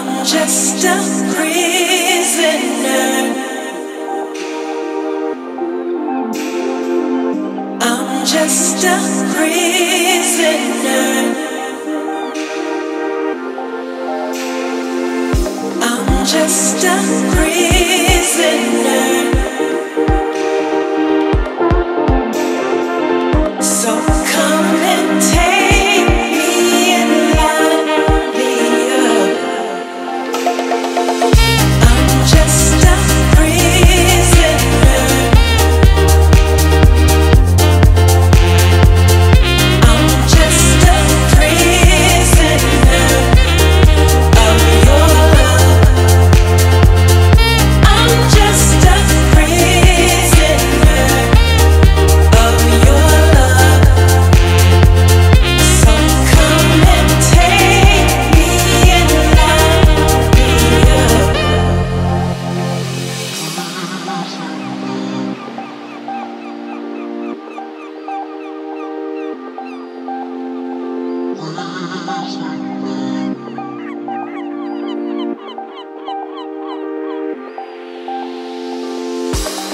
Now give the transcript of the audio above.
I'm just a prisoner. I'm just a prisoner. I'm just a prisoner.